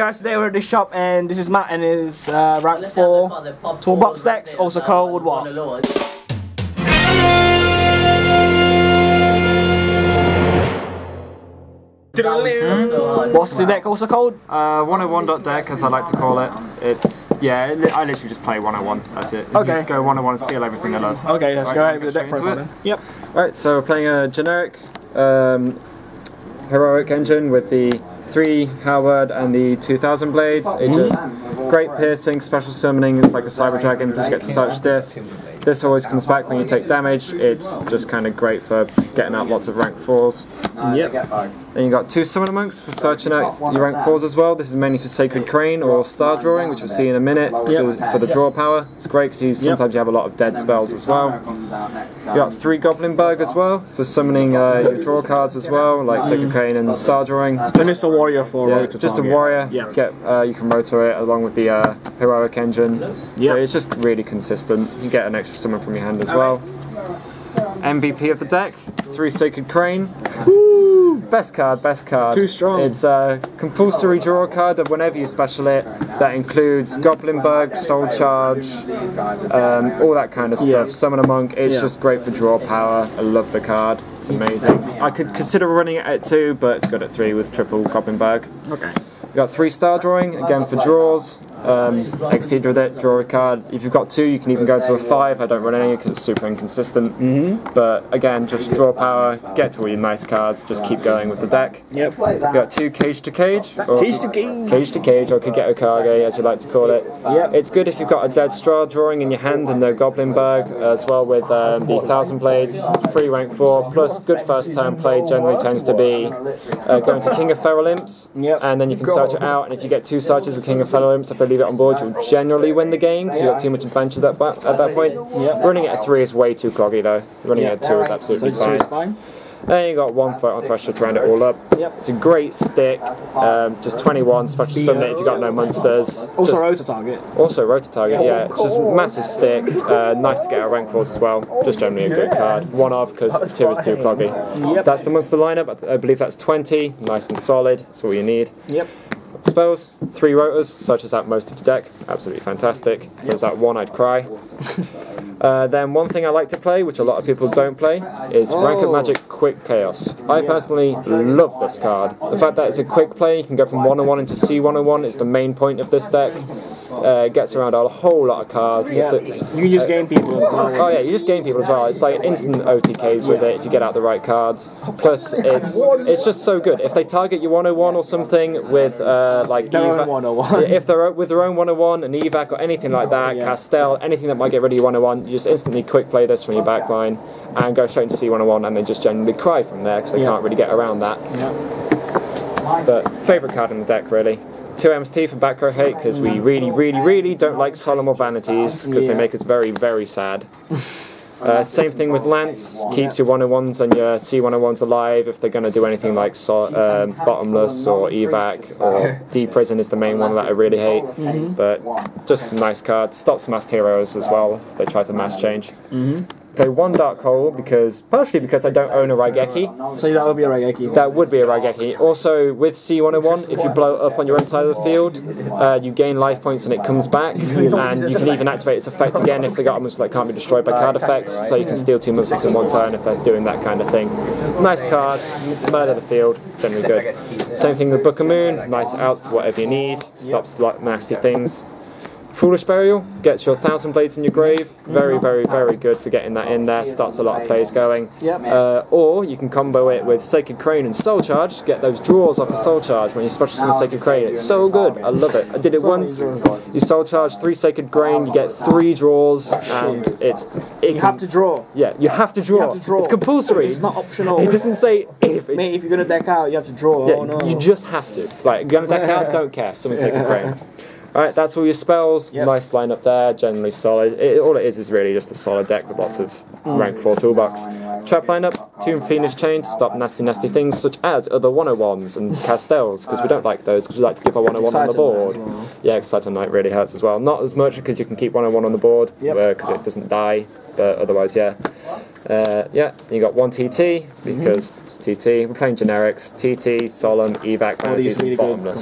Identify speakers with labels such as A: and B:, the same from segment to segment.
A: guys, today we're at this shop and this is Matt and his uh, rank 4 toolbox decks, also called what? What's the deck also called?
B: Uh, 101.deck, as I like to call it. It's, yeah, I literally just play 101, that's it. You
A: Okay.
B: just go 101 and steal everything I love.
A: Okay, let's
B: Right,
A: go ahead with the deck
B: straight
A: profile then. Yep.
B: Right, so we're playing a generic um, heroic engine with the 3 Halberd and the 2000 blades. It just great piercing, special summoning, it's like a cyber dragon, just get to search this. This always comes back when you take damage. It's just kind of great for getting out lots of rank 4s.
A: Yep.
B: Then you got two Summoner Monks for searching out your rank 4s as well. This is mainly for Sacred Crane or Star Drawing, which we'll see in a minute. So for the draw power, it's great because you, sometimes you have a lot of dead spells as well. You got three Goblindbergh as well for summoning uh, your draw cards as well, like Sacred Crane and Star Drawing.
A: Then it's a warrior for
B: Yeah,
A: ROTA
B: just a warrior.
A: Yeah.
B: Get uh, you can ROTA it along with the uh, heroic engine.
A: Yeah.
B: So it's just really consistent. You get an extra summon from your hand as well. MVP of the deck, three Sacred Crane. Best card, best card.
A: Too strong.
B: It's a compulsory draw card of whenever you special it. That includes Goblindbergh, Soul Charge, um, all that kind of stuff.
A: Yeah.
B: Summon a Monk. It's
A: Yeah.
B: just great for draw power. I love the card. It's amazing. I could consider running it at two, but it's good at three with triple Goblindbergh.
A: Okay.
B: We've got three star drawing, again for draws. Um, exceed with it, draw a card. If you've got two, you can even go to a five. I don't run any because it's super inconsistent. Mm-hmm. But again, just draw power, get to all your nice cards, just keep going with the deck.
A: Yep.
B: We've got two cage to cage. or-
A: Cage to cage.
B: Cage to cage, or Kageto Kage, as you like to call it.
A: Yep.
B: It's good if you've got a dead Star Drawing in your hand and no Goblindbergh, as well with um, the Thousand Blades, free rank 4, plus good first turn play generally tends to be uh, going to King of Feral Imps,
A: Yep.
B: and then you can search it out, and if you get two searches with King of Feral Imps, if they leave it on board, you'll generally win the game, because you've got too much advantage at that, at that point. Running it at 3 is way too cloggy though. Running it at 2 is
A: So
B: absolutely
A: two
B: fine.
A: is fine.
B: Then you got one Photon Thrasher to round it all up.
A: Yep.
B: It's a great stick, um, just 21, special summon it if you've got no monsters.
A: Also
B: Just-
A: ROTA target.
B: also ROTA target, yeah. It's just massive stick, uh, nice to get out rank force as well. Just generally a good card. One of because two is too cloggy.
A: Yep.
B: That's the monster lineup. I- I believe that's 20, nice and solid. That's all you need.
A: Yep.
B: Spells, three ROTAs, such as that most of the deck. Absolutely fantastic. If that one, I'd cry. Uh, then one thing I like to play, which a lot of people don't play, is Rank of
A: Oh.
B: Magic Quick Chaos. I personally love this card. The fact that it's a quick play, you can go from 101 into C101, it's the main point of this deck. Uh, it gets around a whole lot of cards.
A: Yeah.
B: the-
A: You can just game people as well.
B: Oh yeah, you just game people as well. It's like instant OTKs with it if you get out the right cards. Plus, it's it's just so good. If they target your 101 or something with uh, like
A: Their own 101.
B: if they're with their own 101, an evac or anything like that,
A: Yeah.
B: Castel, anything that might get rid of your 101, you just instantly quick play this from your back line and go straight into C101 and they just generally cry from there because they
A: Yeah.
B: can't really get around that.
A: Yep.
B: But favourite card in the deck, really. Two MST for back row hate because we really, really, really don't like Solemn or Vanities because
A: Yeah.
B: they make us very, very sad. Uh, same thing with Lance, keeps your 101s and your C101s alive if they're going to do anything like so, um, Bottomless or Evac or D-Prison is the main one that I really hate. But just a nice card. Stops massed heroes as well if they try to Mask Change. Play one Dark Hole because, partially because I don't own a Raigeki,
A: So that would be a Raigeki.
B: that would be a Raigeki. Also, with C101, if you blow it up on your own side of the field, uh, you gain life points and it comes back. And you can even activate its effect again if the got monsters that can't be destroyed by card effects. So you can steal two monsters in one turn if they're doing that kind of thing. Nice card, murder the field, generally good. Same thing with Book of Moon, nice outs to whatever you need, stops like nasty things. Foolish Burial gets your Thousand Blades in your grave. Very, very, very good for getting that in there. Starts a lot of plays going. Uh, or you can combo it with Sacred Crane and Soul Charge. Get those draws off of Soul Charge when you special summon Sacred Crane. It's so good. I love it. I did it once. You Soul Charge three Sacred Crane. You get three draws, and it's. It
A: You have to draw.
B: Yeah, you have to draw.
A: have to draw.
B: It's compulsory.
A: It's not optional.
B: It doesn't say if. It,
A: Mate, if you're gonna deck out, you have to draw.
B: yeah,
A: oh no.
B: you just have to. Like, you're gonna deck out, don't care. Summon Sacred Crane. Alright, that's all your spells.
A: Yep.
B: Nice lineup there, generally solid. It, all it is is really just a solid deck with lots of rank 4 toolbox. Trap lineup, Tomb Fiendish Chain to stop nasty, nasty things such as other 101s and Castels, because we don't like those, because we like to keep our 101 on the board.
A: well.
B: Yeah, Exciton Knight really hurts as well. Not as much because you can keep 101 on the board,
A: Yep.
B: because it doesn't die, but otherwise, yeah. Uh, yeah, you got one TT because it's TT. We're playing generics. TT, Solemn, Evac, Vanities, and
A: good.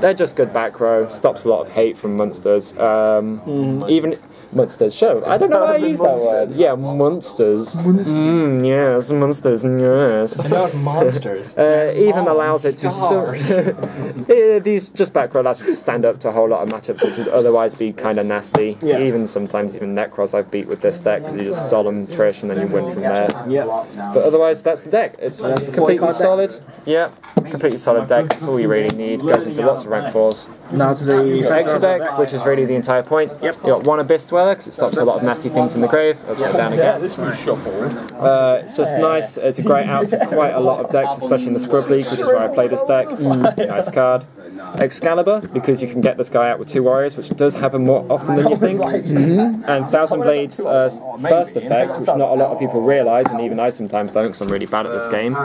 B: They're just good back row. Stops a lot of hate from monsters. Um,
A: Mm.
B: Even monsters. Show. I don't know why I use that word. Yeah, monsters. Mm, yes, monsters. Yes.
C: Not monsters.
B: Uh, even allows it to so- these just back row allows you to stand up to a whole lot of matchups which would otherwise be kind of nasty.
A: Yeah.
B: Even sometimes even Nekroz I've beat with this deck because you just solemn Trish and then you win from there.
A: Yeah.
B: But otherwise that's the deck. It's completely
A: card deck?
B: solid. Yeah, completely solid deck. That's all you really need. Goes into lots of rank fours.
A: Now to the
B: extra deck, which is really the entire point.
A: Yep.
B: You got one Abyss Dweller because it stops a lot of nasty things in the grave. Upside down again.
C: This was shuffled.
B: Uh, it's just nice. It's a great out to quite a lot of decks, especially in the Scrub League, which is where I play this deck. Nice card. Excalibur, because you can get this guy out with two warriors, which does happen more often than you think. And Thousand Blades' uh, first effect, which not a lot of people realise, and even I sometimes don't because I'm really bad at this game,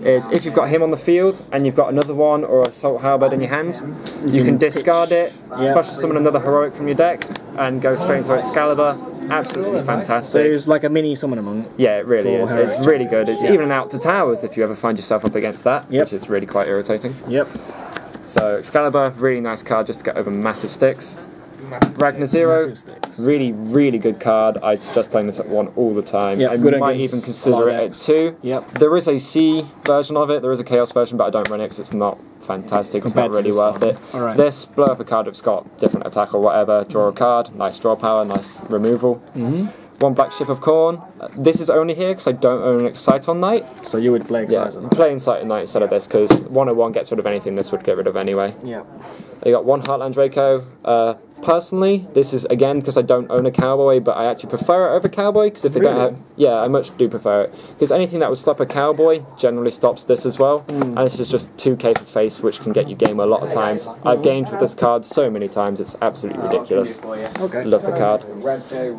B: is if you've got him on the field and you've got another one or Assault Halberd in your hand, you can discard it, special summon another heroic from your deck, and go straight into Excalibur. Absolutely
A: So
B: fantastic.
A: it's like a mini summon among.
B: Yeah, it really is. It's really good. It's even an out to towers if you ever find yourself up against that,
A: Yep.
B: which is really quite irritating.
A: Yep.
B: So Excalibur, really nice card just to get over massive sticks.
A: Ragnazero,
B: really, really good card. I'd suggest playing this at one all the time.
A: Yep,
B: I
A: good
B: might even consider it at two.
A: Yep.
B: There is a C version of it. There is a Chaos version, but I don't run it because it's not fantastic. It's not really worth
A: one.
B: it.
A: Alright.
B: This blow up a card that's got different attack or whatever. Draw a card. Nice draw power. Nice removal. Mm-hmm. One Black Ship of Corn. This is only here because I don't own an Exciton Knight.
A: So you would play
B: Yeah,
A: Exciton.
B: I'm playing Sight Knight instead of this because 101 gets rid of anything this would get rid of anyway.
A: Yeah.
B: You got one Heartlandraco. Uh, personally, this is again because I don't own a Cowboy, but I actually prefer it over Cowboy because if they don't
A: Really?
B: have, yeah, I much do prefer it because anything that would stop a Cowboy generally stops this as well, and this is just 2k for face, which can get you game a lot of times. I've gamed with this card so many times, it's absolutely ridiculous.
A: Okay.
B: Love the card.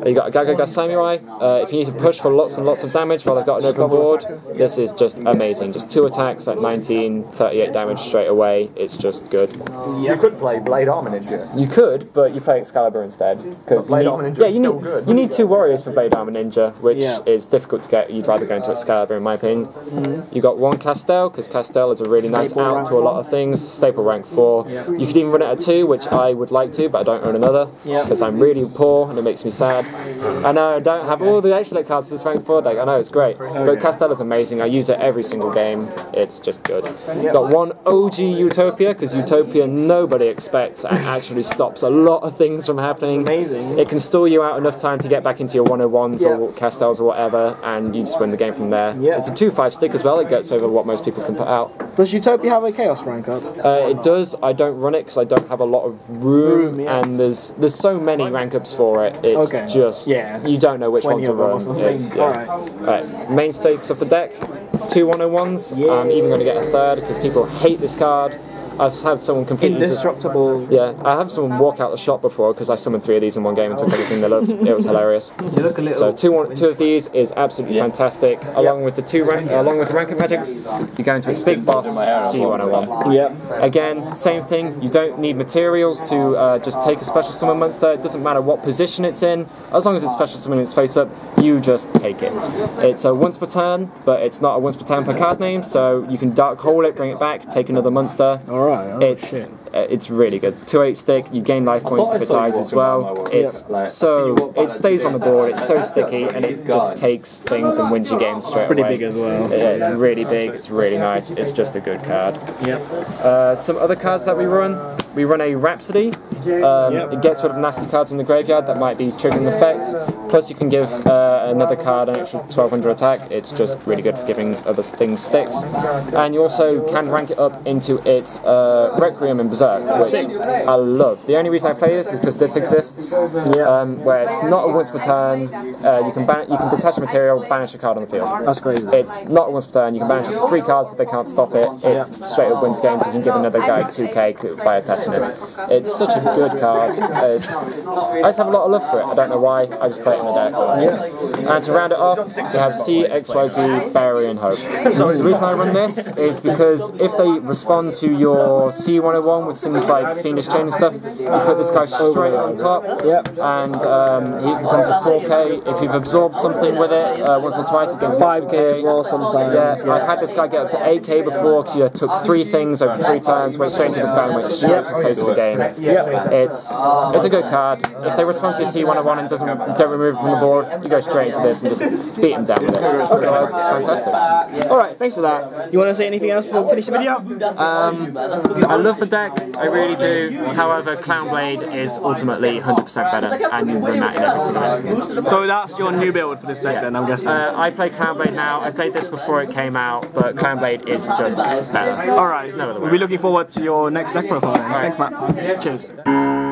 B: You got a Gagaga Samurai. Uh, if you need to push for lots and lots of damage while I've got an open board, this is just amazing. Just two attacks at 19, 38 damage straight away. It's just good.
C: You could play Blade Armor Ninja.
B: You could, but you play Excalibur instead. Because
C: Blade
B: you
C: Armor
B: need,
C: Ninja
B: yeah,
C: is
B: you
C: still
B: need,
C: good.
B: you need two warriors for Blade Armor Ninja, which
A: Yeah.
B: is difficult to get. You'd rather go into Excalibur, in my opinion. You got one Castel, because Castel is a really nice out to a lot of things. Staple rank four.
A: Yeah.
B: You could even run it at two, which I would like to, but I don't own another
A: Yeah.
B: because I'm really poor and it makes me sad. I know I don't have all the extra cards for this rank four deck. I know it's great, but Castel is amazing. I use it every single game. It's just good. Got one OG Utopia because Utopia nobody expects and actually stops a lot of things from happening.
A: amazing.
B: It can stall you out enough time to get back into your 101s
A: Yeah.
B: or Castels or whatever, and you just win the game from there.
A: Yeah.
B: It's a 2-5 stick as well. It gets over what most people can put out.
A: Does Utopia have a Chaos rank up?
B: Uh, it does. I don't run it because I don't have a lot of room,
A: Room, yeah.
B: and there's there's so many rank ups for it. It's
A: Okay.
B: just
A: Yeah,
B: you don't know which one to run.
A: something.
B: It's, yeah.
A: Alright.
B: Right. Main stakes of the deck: two 101s. I'm even going to get a third because people hate this card. I've had someone completely just-
A: Indestructible.
B: yeah, I have someone walk out the shop before because I summoned three of these in one game and took everything they loved. It was hilarious.
C: You look a little.
B: So two, one, two of these is absolutely fantastic. Along with the two rank, along with the rank of magics, you go into its big boss C101.
A: Yep.
B: Again, same thing. You don't need materials to uh, just take a special summon monster. It doesn't matter what position it's in, as long as it's special summon its face up. You just take it. It's a once per turn, but it's not a once per turn per card name. So you can dark hole it, bring it back, take another monster.
A: All right. Oh,
B: It's
A: shit.
B: uh, it's really good. Two eight stick. You gain life points if it dies as
C: walking down my
B: well. It's
C: Yeah.
B: so it stays on the board. It's so sticky and it just takes things and wins you games straight It's
A: Pretty
B: away.
A: big as well.
B: Yeah, it's really big. It's really nice. It's just a good card.
A: Yep.
B: Uh, some other cards that we run. We run a Rhapsody. Um. It gets rid of nasty cards in the graveyard that might be triggering effects. Plus, you can give uh, another card an extra 1200 attack. It's just really good for giving other things sticks. And you also can rank it up into its uh, Requiem and Berserk, which I love. The only reason I play this is because this exists, um, where it's not a once per turn. Uh, you can ban- you can detach material, banish a card on the field.
A: That's crazy.
B: It's not a once per turn. You can banish up to three cards if they can't stop it. It straight up wins games. You can give another guy 2k by attaching it. It's such a good card. It's, I just have a lot of love for it. I don't know why. I just play it in the deck. And to round it off, you have C, X, Y, Z, Barian, and Hope. The reason I run this is because if they respond to your C101 with things like Fiendish Chain and stuff, you put this guy straight on top,
A: Yep.
B: and um, he becomes a 4k. If you've absorbed something with it uh, once or twice against
A: 5k as well sometimes.
B: yeah, I've had this guy get up to 8k before because you took three things over three turns, went straight into this guy and went straight for perfect face for the game. It's it's a good card. If they respond to your C101 and doesn't don't remove it from the board, you go straight into this and just beat them down with it. Otherwise, it's fantastic.
A: All right, thanks for that. You want to say anything else before we finish the video?
B: Um, I love the deck, I really do. However, Clownblade is ultimately 100% better, and you run that in every single instance.
A: So that's your new build for this deck, then I'm guessing.
B: Uh, I play Clownblade now. I played this before it came out, but Clownblade is just better.
A: All right,
B: no
A: we'll be looking forward to your next deck profile. Thanks, Matt. Cheers.